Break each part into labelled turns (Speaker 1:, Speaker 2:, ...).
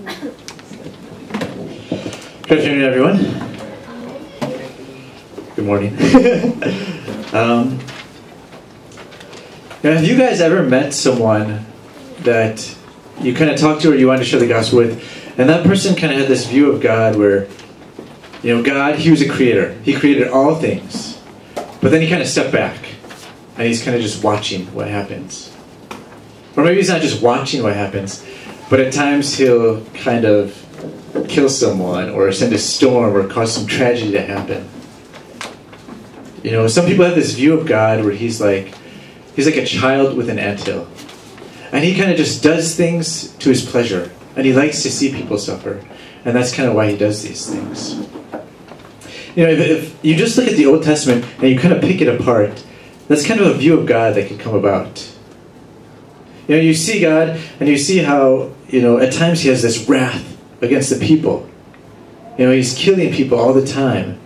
Speaker 1: Good afternoon, everyone. Good morning. um, have you guys ever met someone that you kind of talked to or you wanted to share the gospel with, and that person kind of had this view of God where, you know, God, He was a creator, He created all things, but then He kind of stepped back and He's kind of just watching what happens. Or maybe He's not just watching what happens, but at times He'll kind of kill someone or send a storm or cause some tragedy to happen. You know, some people have this view of God where he's like he's like a child with an anthill. And he kind of just does things to his pleasure. And he likes to see people suffer. And that's kind of why he does these things. You know, if, if you just look at the Old Testament and you kind of pick it apart, that's kind of a view of God that can come about. You know, you see God and you see how, you know, at times he has this wrath against the people. You know, he's killing people all the time.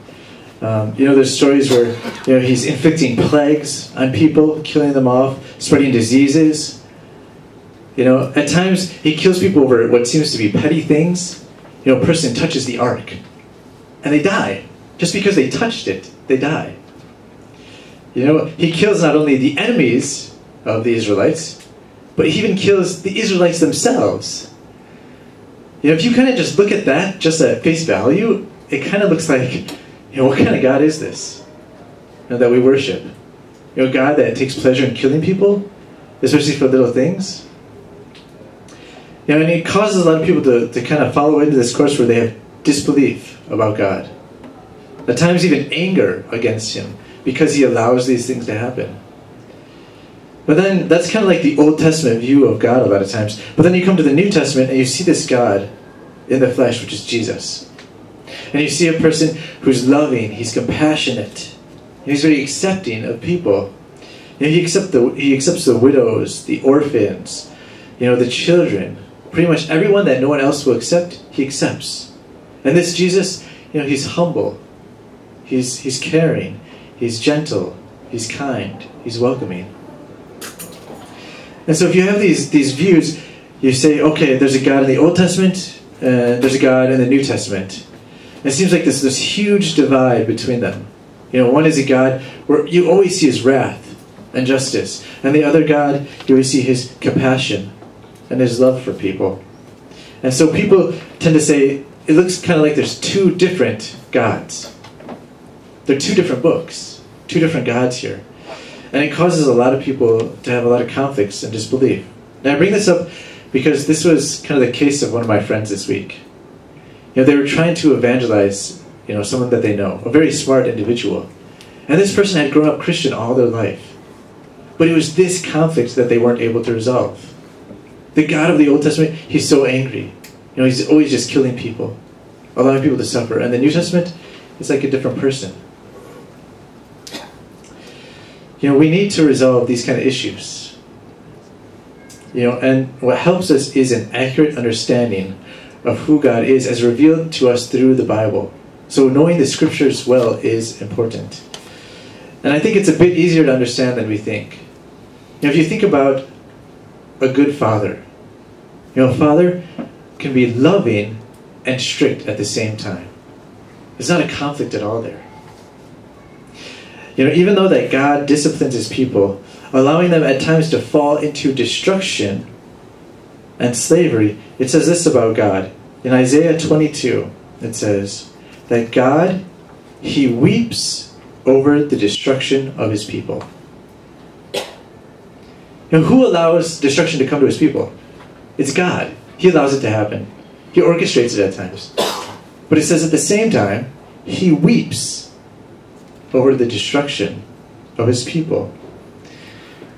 Speaker 1: Um, you know, there's stories where you know he's inflicting plagues on people, killing them off, spreading diseases. You know, at times he kills people over what seems to be petty things. You know, a person touches the ark, and they die just because they touched it. They die. You know, he kills not only the enemies of the Israelites, but he even kills the Israelites themselves. You know, if you kind of just look at that just at face value, it kind of looks like, you know, what kind of God is this you know, that we worship? You know, God that takes pleasure in killing people, especially for little things. You know, and it causes a lot of people to, to kind of follow into this course where they have disbelief about God. At times, even anger against Him because He allows these things to happen. But then that's kind of like the Old Testament view of God a lot of times. But then you come to the New Testament and you see this God in the flesh, which is Jesus. And you see a person who's loving, he's compassionate, he's very accepting of people. You know, he, accept the, he accepts the widows, the orphans, you know, the children. Pretty much everyone that no one else will accept, he accepts. And this Jesus, you know, he's humble, he's, he's caring, he's gentle, he's kind, he's welcoming. And so if you have these, these views, you say, okay, there's a God in the Old Testament, and there's a God in the New Testament. It seems like there's this huge divide between them. You know, one is a God where you always see his wrath and justice, and the other God, you always see his compassion and his love for people. And so people tend to say, it looks kind of like there's two different gods. They're two different books, two different gods here. And it causes a lot of people to have a lot of conflicts and disbelief. Now, I bring this up because this was kind of the case of one of my friends this week. You know, they were trying to evangelize, you know, someone that they know, a very smart individual. And this person had grown up Christian all their life. But it was this conflict that they weren't able to resolve. The God of the Old Testament, he's so angry. You know, he's always just killing people, allowing people to suffer. And the New Testament, it's like a different person. You know, we need to resolve these kind of issues. You know, and what helps us is an accurate understanding of who God is as revealed to us through the Bible. So knowing the scriptures well is important. And I think it's a bit easier to understand than we think. You know, if you think about a good father, you know, a father can be loving and strict at the same time. There's not a conflict at all there. You know, even though that God disciplines his people, allowing them at times to fall into destruction and slavery, it says this about God. In Isaiah 22, it says that God, he weeps over the destruction of his people. Know, who allows destruction to come to his people? It's God. He allows it to happen. He orchestrates it at times. But it says at the same time, he weeps over the destruction of his people.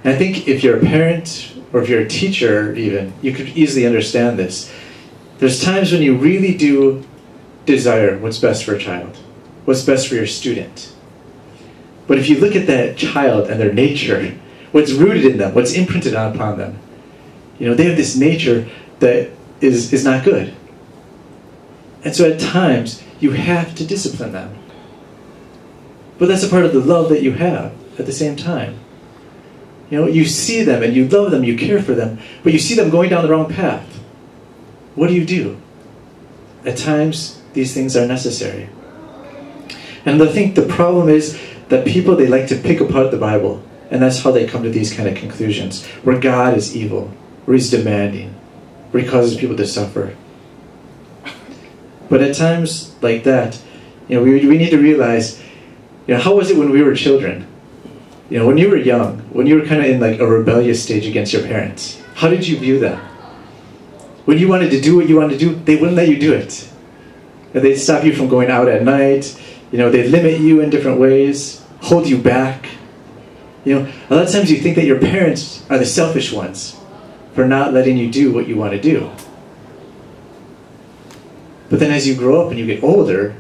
Speaker 1: And I think if you're a parent or if you're a teacher, even, you could easily understand this. There's times when you really do desire what's best for a child, what's best for your student. But if you look at that child and their nature, what's rooted in them, what's imprinted upon them, you know, they have this nature that is, is not good. And so at times, you have to discipline them. But that's a part of the love that you have at the same time. You know, you see them and you love them, you care for them, but you see them going down the wrong path. What do you do? at times these things are necessary. And I think the problem is that people they like to pick apart the Bible, and that's how they come to these kind of conclusions, where God is evil, where He's demanding, where He causes people to suffer. But at times like that, you know, we, we need to realize, you know, how was it when we were children? You know, when you were young, when you were kind of in like a rebellious stage against your parents, how did you view that? When you wanted to do what you wanted to do, they wouldn't let you do it. And they'd stop you from going out at night. You know, they'd limit you in different ways, hold you back. You know, a lot of times you think that your parents are the selfish ones for not letting you do what you want to do. But then as you grow up and you get older,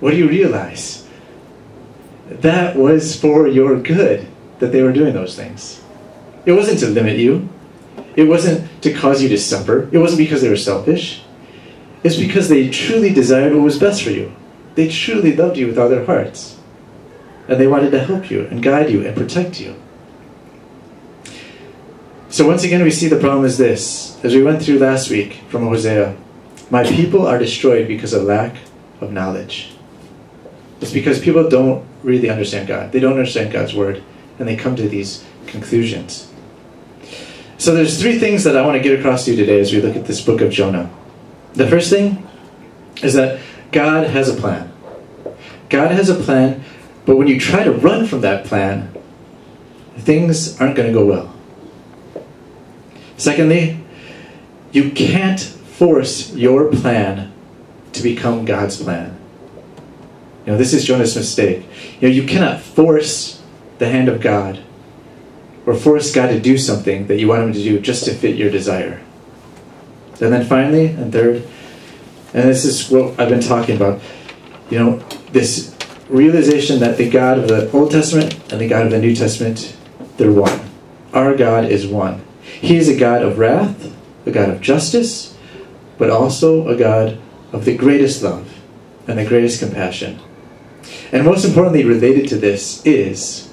Speaker 1: what do you realize? That was for your good that they were doing those things. It wasn't to limit you. It wasn't to cause you to suffer. It wasn't because they were selfish. It's because they truly desired what was best for you. They truly loved you with all their hearts. And they wanted to help you and guide you and protect you. So once again, we see the problem is this. As we went through last week from Hosea, my people are destroyed because of lack of knowledge. It's because people don't really understand God. They don't understand God's word, and they come to these conclusions. So there's three things that I want to get across to you today as we look at this book of Jonah. The first thing is that God has a plan. God has a plan, but when you try to run from that plan, things aren't going to go well. Secondly, you can't force your plan to become God's plan. You know, this is Jonah's mistake. You know, you cannot force the hand of God or force God to do something that you want him to do just to fit your desire. And then finally, and third, and this is what I've been talking about, you know, this realization that the God of the Old Testament and the God of the New Testament, they're one. Our God is one. He is a God of wrath, a God of justice, but also a God of the greatest love and the greatest compassion. And most importantly, related to this is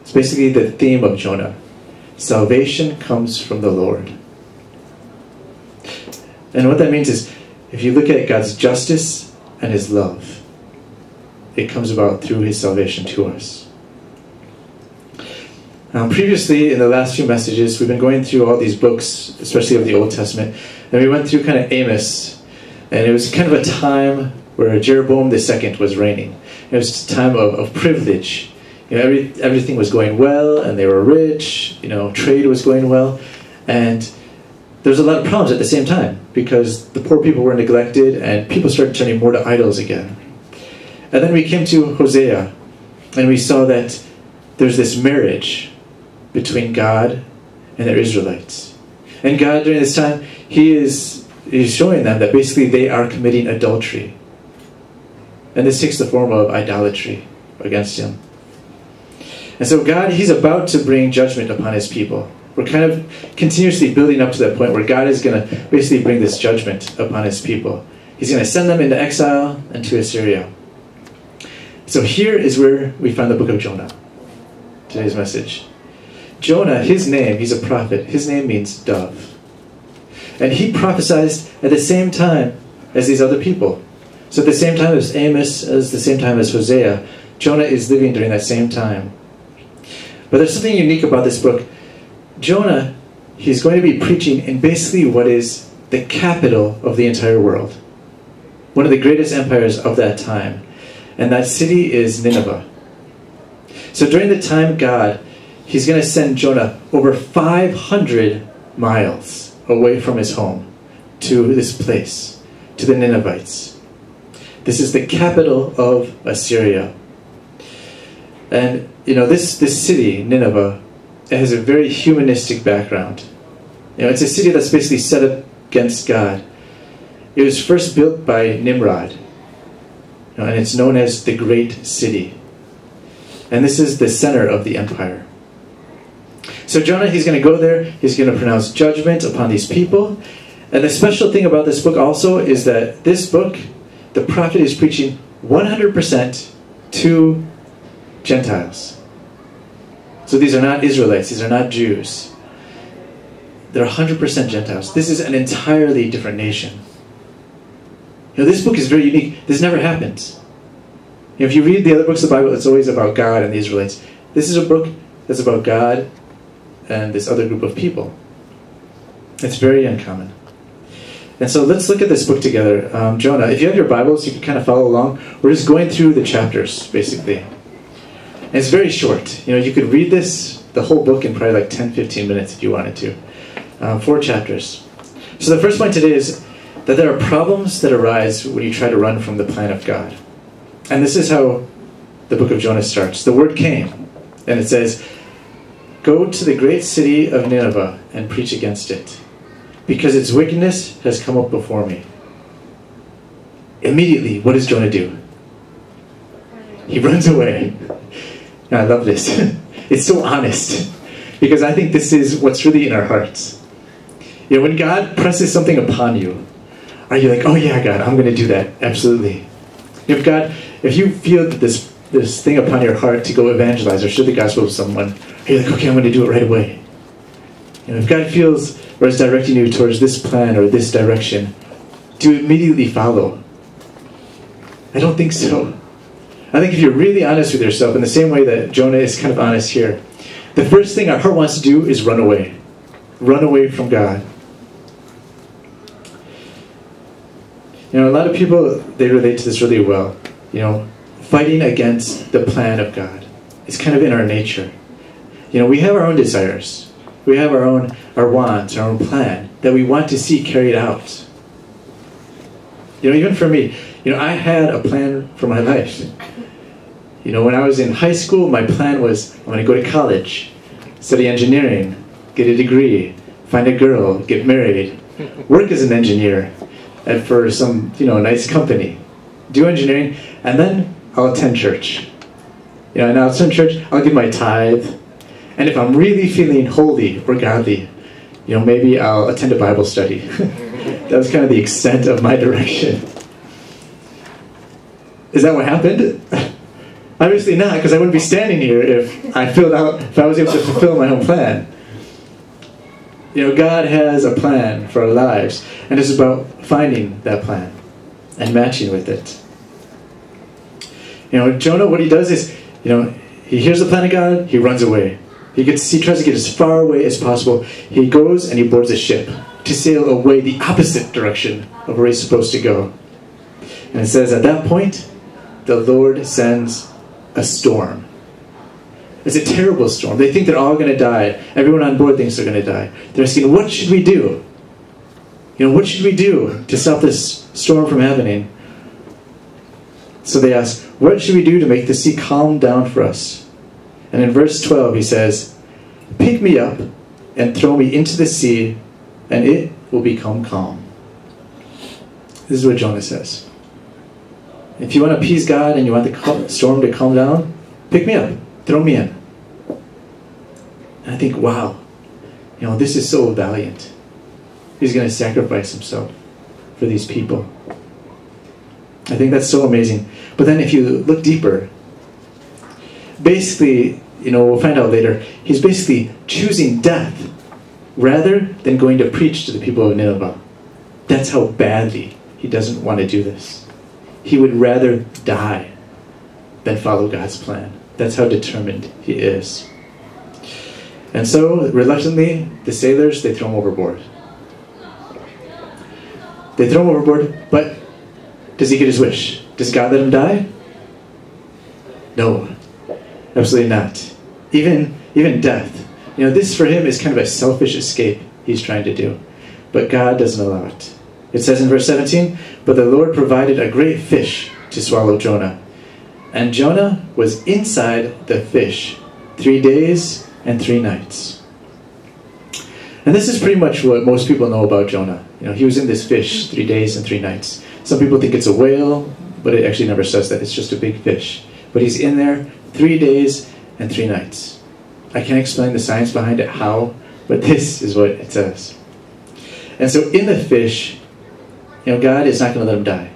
Speaker 1: it's basically the theme of Jonah salvation comes from the Lord. And what that means is if you look at God's justice and his love, it comes about through his salvation to us. Now, previously, in the last few messages, we've been going through all these books, especially of the Old Testament, and we went through kind of Amos, and it was kind of a time where Jeroboam II was reigning. It was a time of, of privilege. You know, every, everything was going well, and they were rich. You know, trade was going well, and there was a lot of problems at the same time because the poor people were neglected, and people started turning more to idols again. And then we came to Hosea, and we saw that there's this marriage between God and the Israelites. And God, during this time, he is he's showing them that basically they are committing adultery. And this takes the form of idolatry against him. And so God, he's about to bring judgment upon his people. We're kind of continuously building up to that point where God is going to basically bring this judgment upon his people. He's going to send them into exile and to Assyria. So here is where we find the book of Jonah. Today's message. Jonah, his name, he's a prophet. His name means dove. And he prophesied at the same time as these other people. So at the same time as Amos, as the same time as Hosea, Jonah is living during that same time. But there's something unique about this book. Jonah, he's going to be preaching in basically what is the capital of the entire world. One of the greatest empires of that time. And that city is Nineveh. So during the time God, he's going to send Jonah over 500 miles away from his home to this place, to the Ninevites. This is the capital of Assyria. And, you know, this, this city, Nineveh, it has a very humanistic background. You know, it's a city that's basically set up against God. It was first built by Nimrod, you know, and it's known as the Great City. And this is the center of the empire. So Jonah, he's going to go there, he's going to pronounce judgment upon these people. And the special thing about this book also is that this book, the prophet is preaching 100% to Gentiles. So these are not Israelites, these are not Jews. They're 100% Gentiles. This is an entirely different nation. You know, this book is very unique. This never happens. You know, if you read the other books of the Bible, it's always about God and the Israelites. This is a book that's about God and this other group of people. It's very uncommon. And so let's look at this book together. Um, Jonah, if you have your Bibles, you can kind of follow along. We're just going through the chapters, basically. And it's very short. You know, you could read this, the whole book, in probably like 10, 15 minutes if you wanted to. Um, four chapters. So the first point today is that there are problems that arise when you try to run from the plan of God. And this is how the book of Jonah starts. The word came, and it says, Go to the great city of Nineveh and preach against it because its wickedness has come up before me. Immediately, what does Jonah do? He runs away. I love this. it's so honest because I think this is what's really in our hearts. You know, when God presses something upon you, are you like, oh yeah, God, I'm going to do that? Absolutely. If God, if you feel this this thing upon your heart to go evangelize or share the gospel with someone, are you like, okay, I'm going to do it right away? Know, if God feels or is directing you towards this plan or this direction, do immediately follow? I don't think so. I think if you're really honest with yourself, in the same way that Jonah is kind of honest here, the first thing our heart wants to do is run away. Run away from God. You know, a lot of people, they relate to this really well. You know, fighting against the plan of God. It's kind of in our nature. You know, we have our own desires. We have our own our wants, our own plan that we want to see carried out. You know, even for me, you know, I had a plan for my life. You know, when I was in high school, my plan was I'm going to go to college, study engineering, get a degree, find a girl, get married, work as an engineer and for some, you know, nice company, do engineering, and then I'll attend church. You know, and I'll attend church, I'll give my tithe, and if I'm really feeling holy or godly, you know, maybe I'll attend a Bible study. that was kind of the extent of my direction. Is that what happened? Obviously not, because I wouldn't be standing here if I filled out, if I was able to fulfill my own plan. You know, God has a plan for our lives, and it's about finding that plan and matching with it. You know, Jonah, what he does is, you know, he hears the plan of God, he runs away. He gets he tries to get as far away as possible. He goes and he boards a ship to sail away the opposite direction of where he's supposed to go. And it says at that point, the Lord sends a storm. It's a terrible storm. They think they're all going to die. Everyone on board thinks they're going to die. They're asking, what should we do? You know, what should we do to stop this storm from happening? So they ask, what should we do to make the sea calm down for us? And in verse 12, he says, Pick me up and throw me into the sea, and it will become calm. This is what Jonah says. If you want to appease God and you want the storm to calm down, pick me up, throw me in. And I think, wow, you know, this is so valiant. He's going to sacrifice himself for these people. I think that's so amazing. But then if you look deeper, basically, you know, we'll find out later, he's basically choosing death rather than going to preach to the people of Nineveh. That's how badly he doesn't want to do this. He would rather die than follow God's plan. That's how determined he is. And so, reluctantly, the sailors, they throw him overboard. They throw him overboard, but does he get his wish? Does God let him die? No. Absolutely not. Even even death. You know, this for him is kind of a selfish escape he's trying to do. But God doesn't allow it. It says in verse 17, But the Lord provided a great fish to swallow Jonah. And Jonah was inside the fish three days and three nights. And this is pretty much what most people know about Jonah. You know, he was in this fish three days and three nights. Some people think it's a whale, but it actually never says that. It's just a big fish. But he's in there three days and three nights. I can't explain the science behind it, how, but this is what it says. And so in the fish, you know, God is not going to let him die.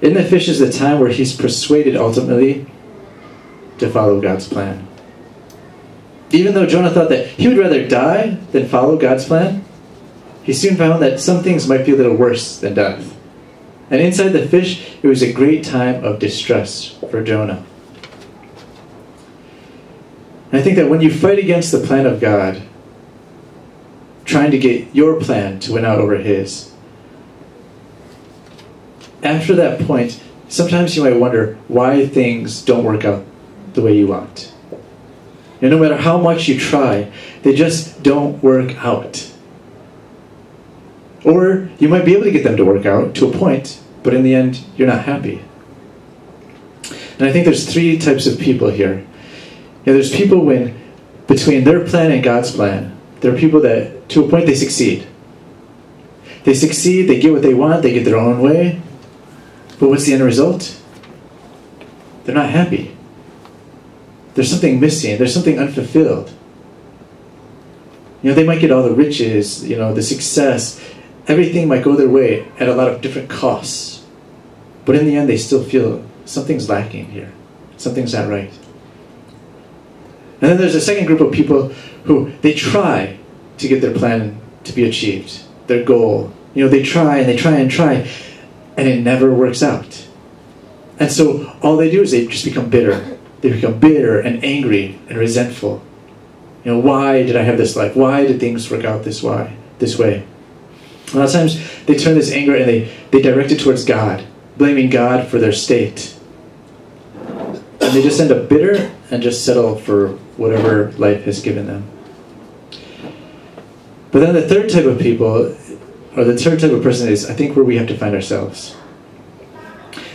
Speaker 1: In the fish is the time where he's persuaded ultimately to follow God's plan. Even though Jonah thought that he would rather die than follow God's plan, he soon found that some things might be a little worse than death. And inside the fish, it was a great time of distress for Jonah. And I think that when you fight against the plan of God, trying to get your plan to win out over his, after that point, sometimes you might wonder why things don't work out the way you want. And no matter how much you try, they just don't work out. Or you might be able to get them to work out to a point, but in the end, you're not happy. And I think there's three types of people here. You know, there's people when, between their plan and God's plan, there are people that, to a point, they succeed. They succeed, they get what they want, they get their own way, but what's the end result? They're not happy. There's something missing, there's something unfulfilled. You know, they might get all the riches, you know, the success, everything might go their way at a lot of different costs. But in the end, they still feel something's lacking here. Something's not right. And then there's a second group of people who they try to get their plan to be achieved, their goal. You know, they try and they try and try, and it never works out. And so all they do is they just become bitter. They become bitter and angry and resentful. You know, why did I have this life? Why did things work out this way? This way? A lot of times they turn this anger and they, they direct it towards God, blaming God for their state. And they just end up bitter and just settle for whatever life has given them. But then the third type of people, or the third type of person is, I think, where we have to find ourselves.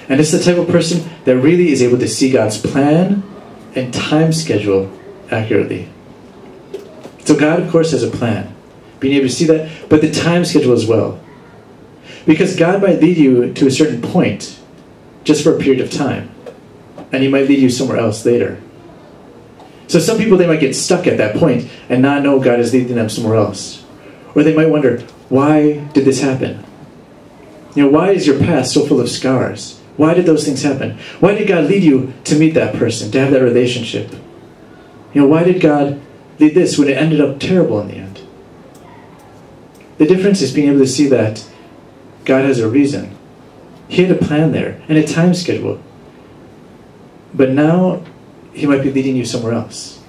Speaker 1: And it's the type of person that really is able to see God's plan and time schedule accurately. So God, of course, has a plan being able to see that, but the time schedule as well. Because God might lead you to a certain point just for a period of time, and He might lead you somewhere else later. So some people they might get stuck at that point and not know God is leading them somewhere else. Or they might wonder, why did this happen? You know, why is your past so full of scars? Why did those things happen? Why did God lead you to meet that person, to have that relationship? You know, why did God lead this when it ended up terrible in the end? The difference is being able to see that God has a reason. He had a plan there and a time schedule. But now He might be leading you somewhere else.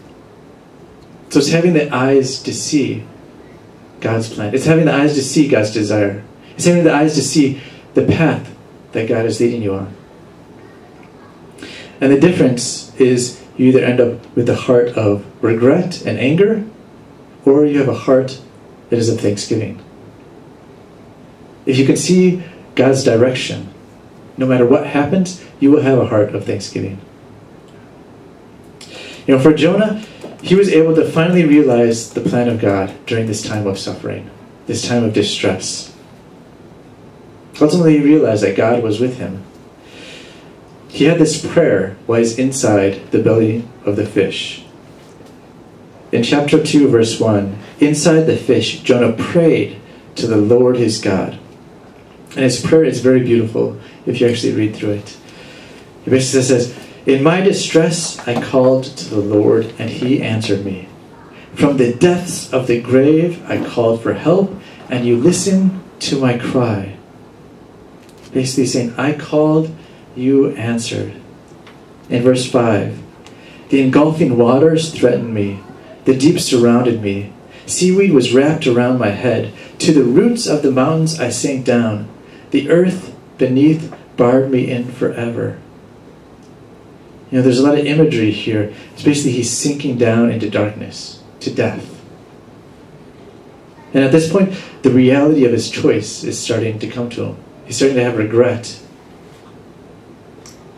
Speaker 1: So it's having the eyes to see God's plan. It's having the eyes to see God's desire. It's having the eyes to see the path that God is leading you on. And the difference is you either end up with a heart of regret and anger, or you have a heart that is of thanksgiving. If you can see God's direction, no matter what happens, you will have a heart of thanksgiving. You know, for Jonah, he was able to finally realize the plan of God during this time of suffering, this time of distress. Ultimately, he realized that God was with him. He had this prayer while he's inside the belly of the fish. In chapter 2, verse 1, inside the fish, Jonah prayed to the Lord his God. And his prayer is very beautiful if you actually read through it. He basically says, In my distress I called to the Lord, and he answered me. From the depths of the grave I called for help, and you listened to my cry. Basically saying, I called, you answered. In verse 5, the engulfing waters threatened me, the deep surrounded me. Seaweed was wrapped around my head. To the roots of the mountains I sank down. The earth beneath barred me in forever. You know, there's a lot of imagery here. It's basically he's sinking down into darkness, to death. And at this point, the reality of his choice is starting to come to him. He's starting to have regret.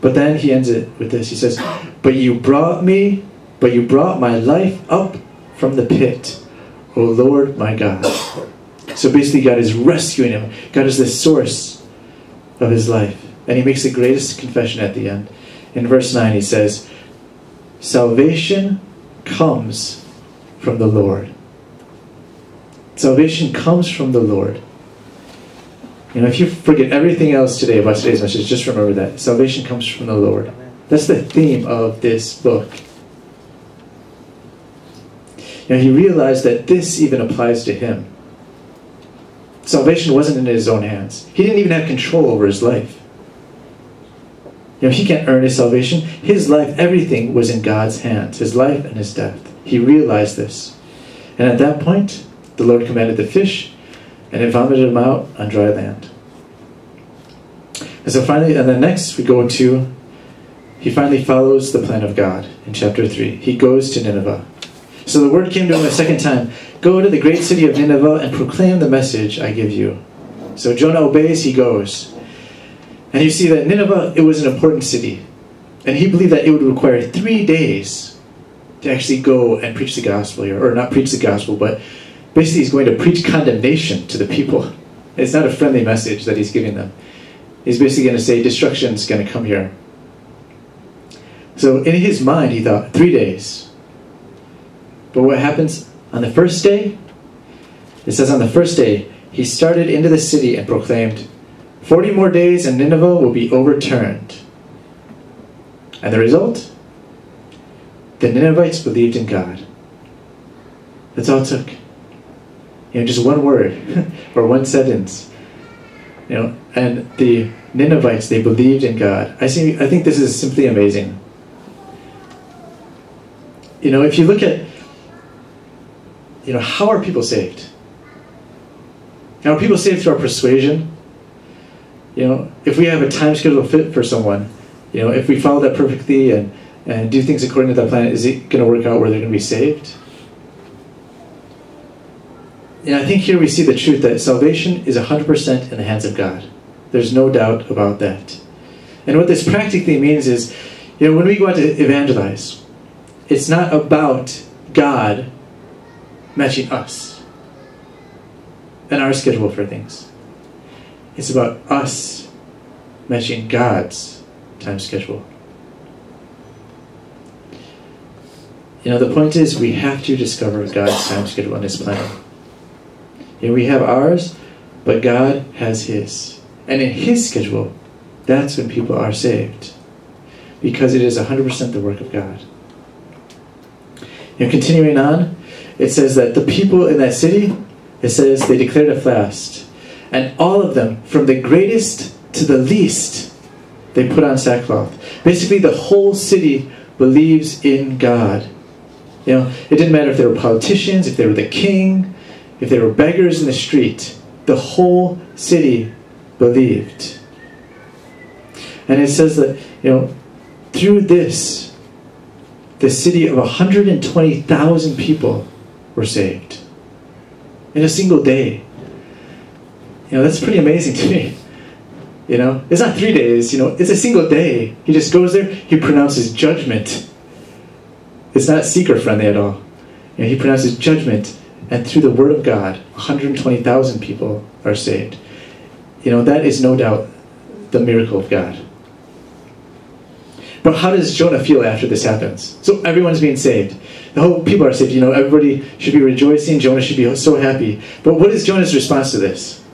Speaker 1: But then he ends it with this. He says, But you brought me, but you brought my life up from the pit, O Lord my God. So basically, God is rescuing him. God is the source of his life. And he makes the greatest confession at the end. In verse 9, he says, Salvation comes from the Lord. Salvation comes from the Lord. You know, if you forget everything else today about today's message, just remember that. Salvation comes from the Lord. That's the theme of this book. You know, he realized that this even applies to him. salvation wasn't in his own hands. He didn't even have control over his life. You know, he can't earn his salvation. His life, everything was in God's hands, his life and his death. He realized this. And at that point, the Lord commanded the fish, and it vomited him out on dry land. And so finally, and then next we go to, he finally follows the plan of God in chapter 3. He goes to Nineveh. So the word came to him a second time Go to the great city of Nineveh and proclaim the message I give you. So Jonah obeys, he goes. And you see that Nineveh, it was an important city. And he believed that it would require three days to actually go and preach the gospel here. Or not preach the gospel, but basically he's going to preach condemnation to the people. It's not a friendly message that he's giving them. He's basically going to say destruction's going to come here. So in his mind, he thought, three days. But what happens on the first day? It says on the first day, he started into the city and proclaimed, Forty more days and Nineveh will be overturned. And the result? The Ninevites believed in God. That's all it took. You know, just one word or one sentence. You know, and the Ninevites, they believed in God. I see I think this is simply amazing. You know, if you look at you know, how are people saved? Now, are people saved through our persuasion? You know, if we have a time schedule fit for someone, you know, if we follow that perfectly and, and do things according to that plan, is it going to work out where they're going to be saved? And I think here we see the truth that salvation is 100% in the hands of God. There's no doubt about that. And what this practically means is, you know, when we go out to evangelize, it's not about God matching us and our schedule for things. It's about us matching God's time schedule. You know, the point is we have to discover God's time schedule and His plan. You know, we have ours, but God has His. And in His schedule, that's when people are saved. Because it is 100% the work of God. Know, continuing on, it says that the people in that city, it says they declared a fast. And all of them, from the greatest to the least, they put on sackcloth. Basically, the whole city believes in God. You know, it didn't matter if they were politicians, if they were the king, if they were beggars in the street. The whole city believed. And it says that, you know, through this, the city of 120,000 people were saved in a single day. You know, that's pretty amazing to me. You know, it's not three days, you know, it's a single day. He just goes there, he pronounces judgment. It's not seeker friendly at all. You know, he pronounces judgment, and through the word of God, 120,000 people are saved. You know, that is no doubt the miracle of God. But how does Jonah feel after this happens? So everyone's being saved. The whole people are saved. You know, everybody should be rejoicing. Jonah should be so happy. But what is Jonah's response to this?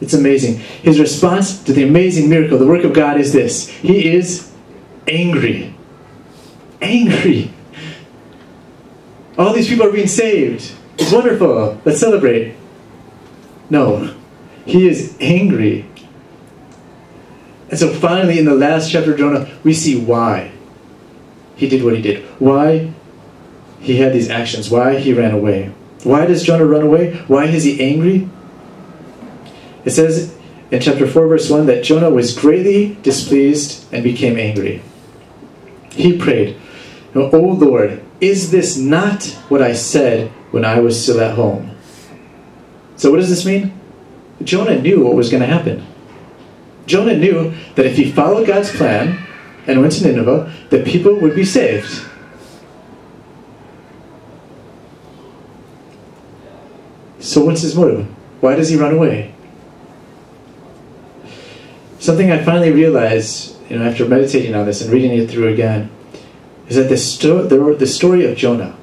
Speaker 1: It's amazing. His response to the amazing miracle, the work of God, is this He is angry. Angry. All these people are being saved. It's wonderful. Let's celebrate. No, he is angry. And so finally, in the last chapter of Jonah, we see why he did what he did. Why he had these actions. Why he ran away. Why does Jonah run away? Why is he angry? It says in chapter 4, verse 1 that Jonah was greatly displeased and became angry. He prayed, O Lord, is this not what I said when I was still at home? So, what does this mean? Jonah knew what was going to happen. Jonah knew that if he followed God's plan and went to Nineveh, that people would be saved. So, what's his motive? Why does he run away? Something I finally realized, you know, after meditating on this and reading it through again, is that the, sto- the, the story of Jonah,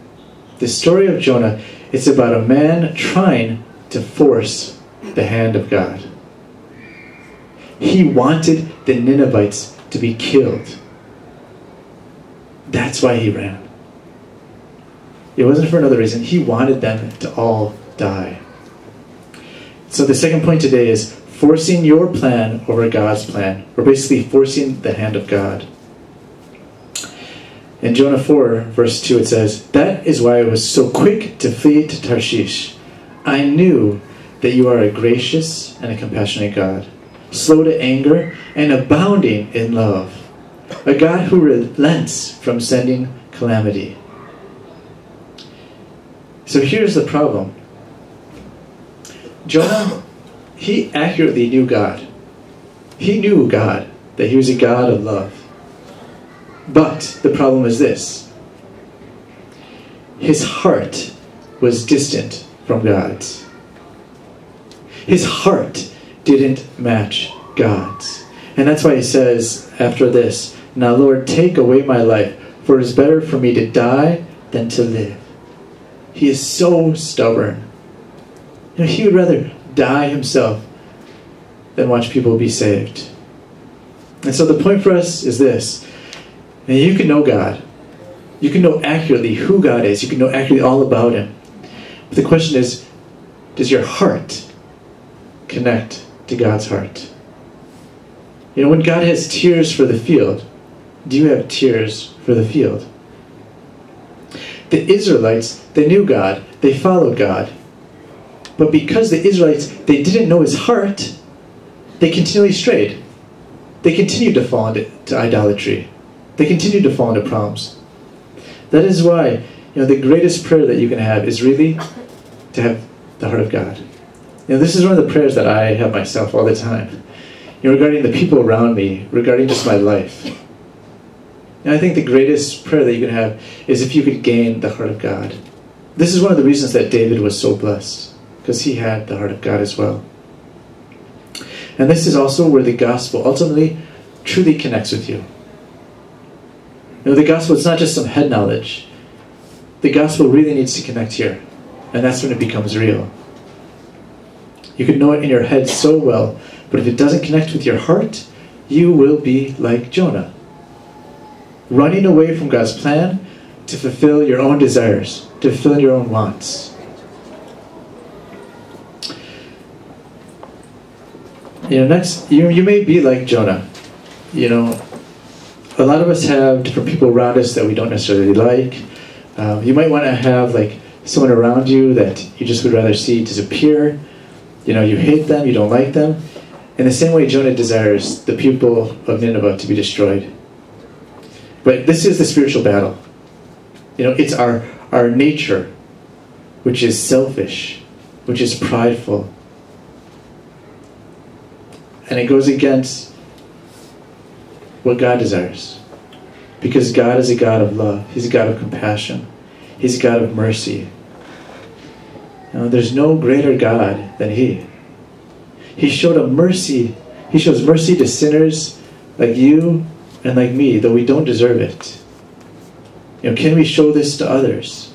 Speaker 1: the story of Jonah, it's about a man trying to force the hand of God. He wanted the Ninevites to be killed. That's why he ran. It wasn't for another reason. He wanted them to all die. So the second point today is forcing your plan over God's plan, or basically forcing the hand of God. In Jonah 4, verse 2, it says, That is why I was so quick to flee to Tarshish. I knew that you are a gracious and a compassionate God, slow to anger and abounding in love, a God who relents from sending calamity. So here's the problem Jonah, he accurately knew God. He knew God, that he was a God of love. But the problem is this his heart was distant from God's. His heart didn't match God's. And that's why he says after this, Now, Lord, take away my life, for it is better for me to die than to live. He is so stubborn. You know, he would rather die himself than watch people be saved. And so the point for us is this and you can know God. You can know accurately who God is. You can know accurately all about Him. But the question is does your heart connect to God's heart? You know, when God has tears for the field, do you have tears for the field? The Israelites, they knew God, they followed God. But because the Israelites, they didn't know his heart, they continually strayed. They continued to fall into idolatry. They continued to fall into problems. That is why, you know, the greatest prayer that you can have is really to have the heart of God. You know, this is one of the prayers that I have myself all the time. You know, regarding the people around me, regarding just my life. And I think the greatest prayer that you can have is if you could gain the heart of God. This is one of the reasons that David was so blessed, because he had the heart of God as well. And this is also where the gospel ultimately truly connects with you. You know, the gospel is not just some head knowledge. The gospel really needs to connect here. And that's when it becomes real. You can know it in your head so well, but if it doesn't connect with your heart, you will be like Jonah. Running away from God's plan to fulfill your own desires, to fulfill your own wants. You know, next, you, you may be like Jonah. You know, a lot of us have different people around us that we don't necessarily like. Um, you might want to have like someone around you that you just would rather see disappear. You know, you hate them, you don't like them. In the same way, Jonah desires the people of Nineveh to be destroyed. But this is the spiritual battle. You know, it's our, our nature, which is selfish, which is prideful. And it goes against what God desires. Because God is a God of love, He's a God of compassion, He's a God of mercy. Now, there's no greater God than He. He showed a mercy, He shows mercy to sinners like you and like me, though we don't deserve it. You know, can we show this to others?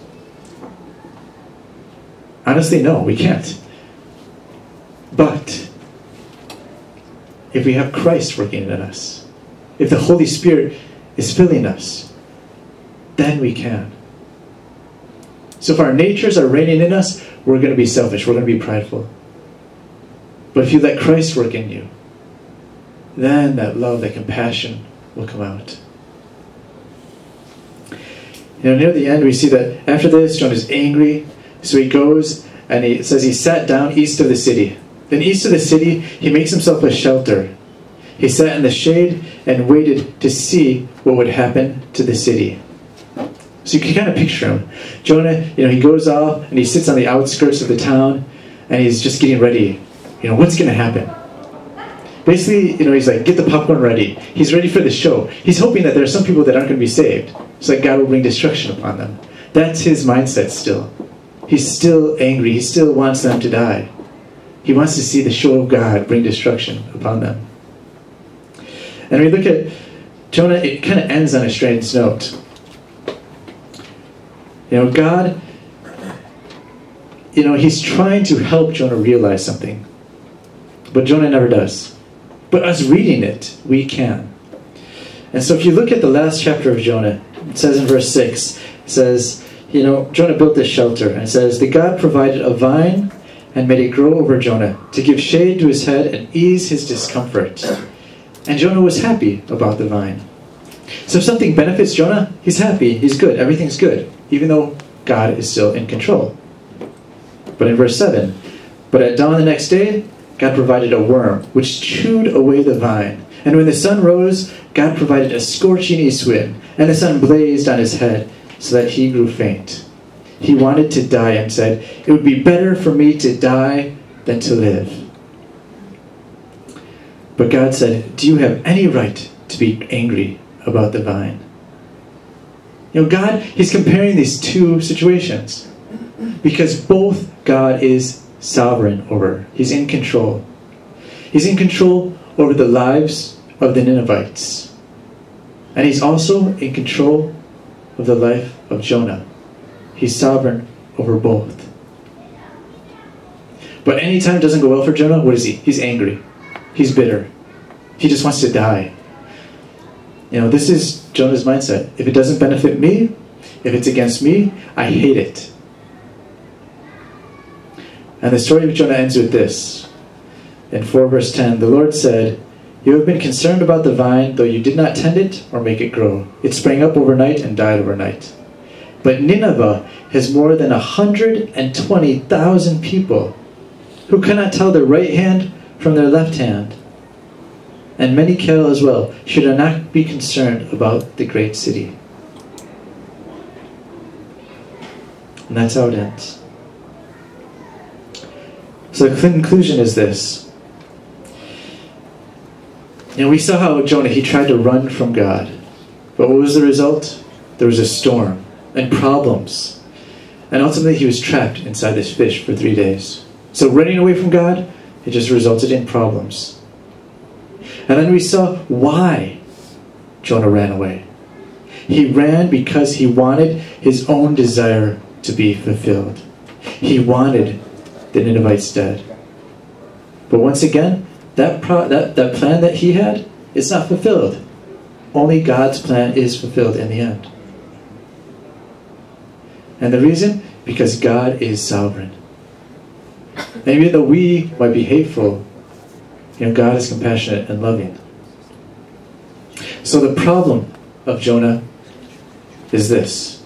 Speaker 1: Honestly, no, we can't. But if we have Christ working in us, if the Holy Spirit is filling us, then we can. So if our natures are reigning in us, we're going to be selfish, we're going to be prideful. But if you let Christ work in you, then that love, that compassion will come out. You know, near the end, we see that after this, John is angry, so he goes and he says he sat down east of the city. Then, east of the city, he makes himself a shelter he sat in the shade and waited to see what would happen to the city. So you can kind of picture him. Jonah, you know, he goes off and he sits on the outskirts of the town and he's just getting ready. You know, what's going to happen? Basically, you know, he's like, get the popcorn ready. He's ready for the show. He's hoping that there are some people that aren't going to be saved. So that God will bring destruction upon them. That's his mindset still. He's still angry. He still wants them to die. He wants to see the show of God bring destruction upon them. And we look at Jonah, it kind of ends on a strange note. You know, God, you know, he's trying to help Jonah realize something. But Jonah never does. But us reading it, we can. And so if you look at the last chapter of Jonah, it says in verse 6, it says, you know, Jonah built this shelter. And it says, The God provided a vine and made it grow over Jonah to give shade to his head and ease his discomfort. And Jonah was happy about the vine. So if something benefits Jonah, he's happy, he's good, everything's good, even though God is still in control. But in verse 7, but at dawn the next day, God provided a worm which chewed away the vine. And when the sun rose, God provided a scorching east wind, and the sun blazed on his head, so that he grew faint. He wanted to die and said, It would be better for me to die than to live. But God said, Do you have any right to be angry about the vine? You know, God, He's comparing these two situations because both God is sovereign over, He's in control. He's in control over the lives of the Ninevites. And He's also in control of the life of Jonah. He's sovereign over both. But anytime it doesn't go well for Jonah, what is he? He's angry. He's bitter. He just wants to die. You know, this is Jonah's mindset. If it doesn't benefit me, if it's against me, I hate it. And the story of Jonah ends with this. In 4 verse 10, the Lord said, You have been concerned about the vine, though you did not tend it or make it grow. It sprang up overnight and died overnight. But Nineveh has more than 120,000 people who cannot tell their right hand from their left hand and many cattle as well, should not be concerned about the great city. And that's how it ends. So the conclusion is this. Know, we saw how Jonah, he tried to run from God. But what was the result? There was a storm and problems. And ultimately he was trapped inside this fish for three days. So running away from God, it just resulted in problems. And then we saw why Jonah ran away. He ran because he wanted his own desire to be fulfilled. He wanted the Ninevites dead. But once again, that, that, that plan that he had is not fulfilled. Only God's plan is fulfilled in the end. And the reason? Because God is sovereign. And even though we might be hateful you know, God is compassionate and loving. So the problem of Jonah is this.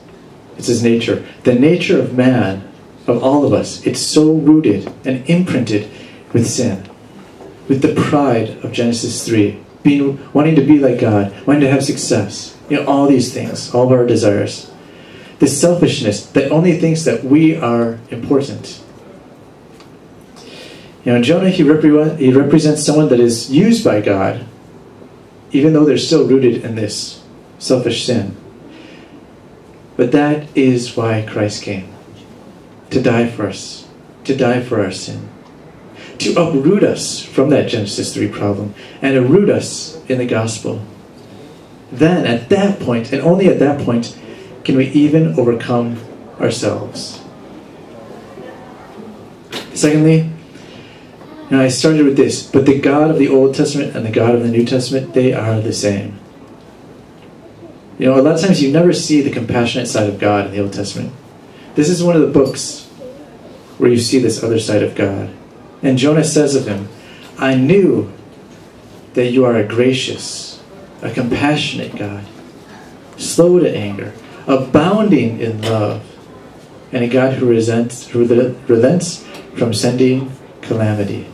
Speaker 1: It's his nature. The nature of man, of all of us, it's so rooted and imprinted with sin. With the pride of Genesis 3. Being wanting to be like God, wanting to have success. You know, all these things, all of our desires. This selfishness that only thinks that we are important you know, Jonah, he, repre- he represents someone that is used by God, even though they're still rooted in this selfish sin. But that is why Christ came to die for us, to die for our sin, to uproot us from that Genesis 3 problem and to root us in the gospel. Then, at that point, and only at that point, can we even overcome ourselves. Secondly, now I started with this, but the God of the Old Testament and the God of the New Testament, they are the same. You know, a lot of times you never see the compassionate side of God in the Old Testament. This is one of the books where you see this other side of God. And Jonah says of him, I knew that you are a gracious, a compassionate God, slow to anger, abounding in love, and a God who resents, who relents from sending calamity.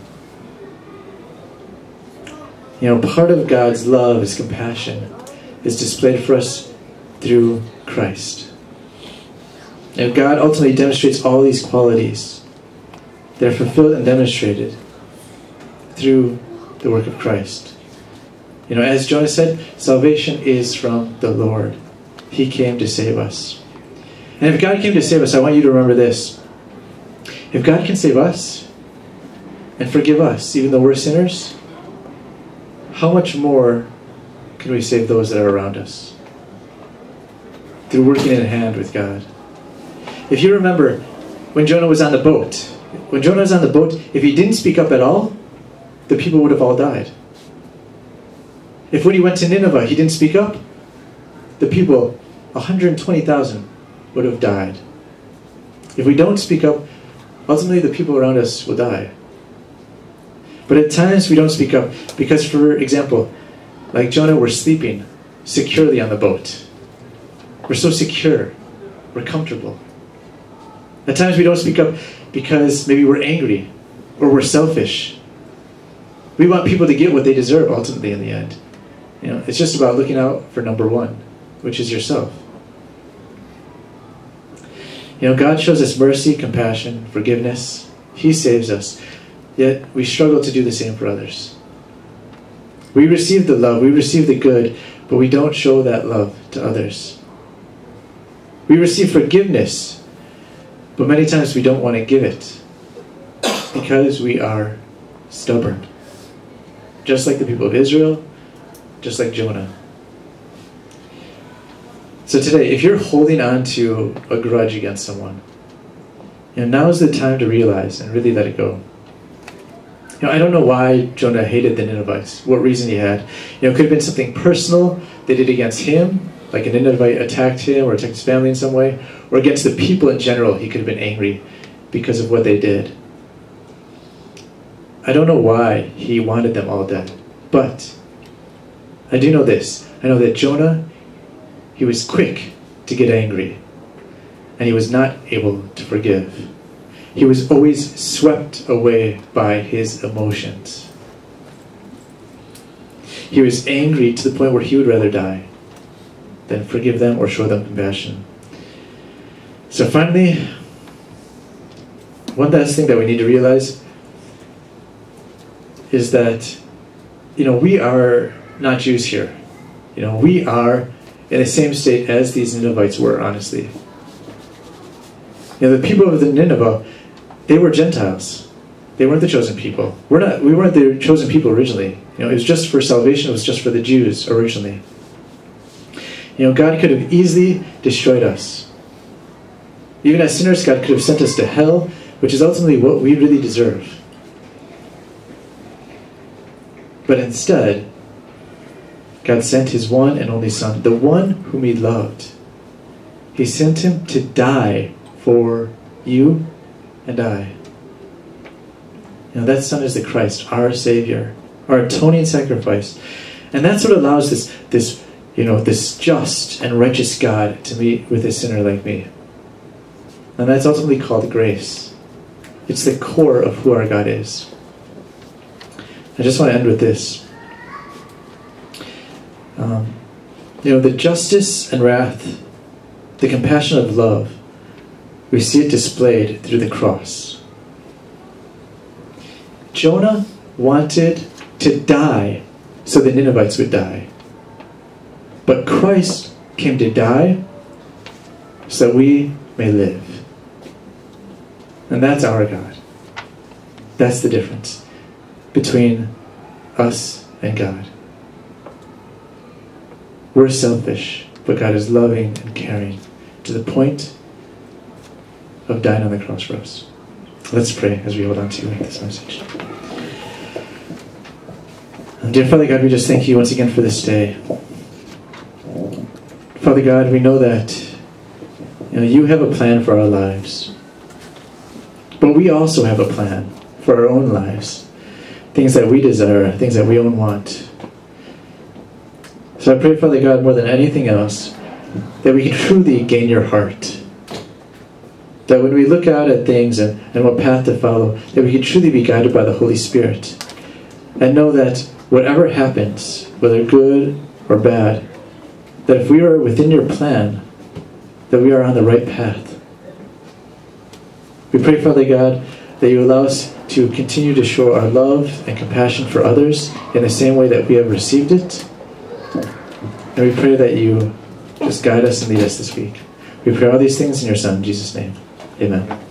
Speaker 1: You know, part of God's love, His compassion, is displayed for us through Christ. And God ultimately demonstrates all these qualities. They're fulfilled and demonstrated through the work of Christ. You know, as Jonah said, salvation is from the Lord. He came to save us. And if God came to save us, I want you to remember this. If God can save us and forgive us, even though we're sinners, how much more can we save those that are around us? Through working in hand with God. If you remember, when Jonah was on the boat, when Jonah was on the boat, if he didn't speak up at all, the people would have all died. If when he went to Nineveh, he didn't speak up, the people, 120,000, would have died. If we don't speak up, ultimately the people around us will die. But at times we don't speak up because, for example, like Jonah, we're sleeping securely on the boat. We're so secure, we're comfortable. At times we don't speak up because maybe we're angry or we're selfish. We want people to get what they deserve ultimately in the end. You know, it's just about looking out for number one, which is yourself. You know, God shows us mercy, compassion, forgiveness. He saves us. Yet we struggle to do the same for others. We receive the love, we receive the good, but we don't show that love to others. We receive forgiveness, but many times we don't want to give it because we are stubborn. Just like the people of Israel, just like Jonah. So today, if you're holding on to a grudge against someone, you know, now is the time to realize and really let it go. You know, I don't know why Jonah hated the Ninevites, what reason he had. You know, it could have been something personal they did against him, like a Ninevite attacked him or attacked his family in some way, or against the people in general, he could have been angry because of what they did. I don't know why he wanted them all dead, but I do know this. I know that Jonah he was quick to get angry, and he was not able to forgive. He was always swept away by his emotions. He was angry to the point where he would rather die than forgive them or show them compassion. So finally, one last thing that we need to realize is that, you know, we are not Jews here. You know, we are in the same state as these Ninevites were, honestly. You know, the people of the Nineveh, they were Gentiles. They weren't the chosen people. We're not. We weren't the chosen people originally. You know, it was just for salvation. It was just for the Jews originally. You know, God could have easily destroyed us. Even as sinners, God could have sent us to hell, which is ultimately what we really deserve. But instead, God sent his one and only Son, the one whom he loved. He sent him to die for you and I. Know, that Son is the Christ, our Savior, our atoning sacrifice. And that's what allows this, this, you know, this just and righteous God to meet with a sinner like me. And that's ultimately called grace. It's the core of who our God is. I just want to end with this. Um, you know, the justice and wrath, the compassion of love, we see it displayed through the cross. Jonah wanted to die so the Ninevites would die. But Christ came to die so we may live. And that's our God. That's the difference between us and God. We're selfish, but God is loving and caring to the point of dying on the cross for us. Let's pray as we hold on to this message. And dear Father God, we just thank you once again for this day. Father God, we know that you, know, you have a plan for our lives. But we also have a plan for our own lives. Things that we desire, things that we own want. So I pray, Father God, more than anything else, that we can truly gain your heart. That when we look out at things and, and what path to follow, that we can truly be guided by the Holy Spirit. And know that whatever happens, whether good or bad, that if we are within your plan, that we are on the right path. We pray, Father God, that you allow us to continue to show our love and compassion for others in the same way that we have received it and we pray that you just guide us and lead us this week. We pray all these things in your Son, Jesus' name. Amen.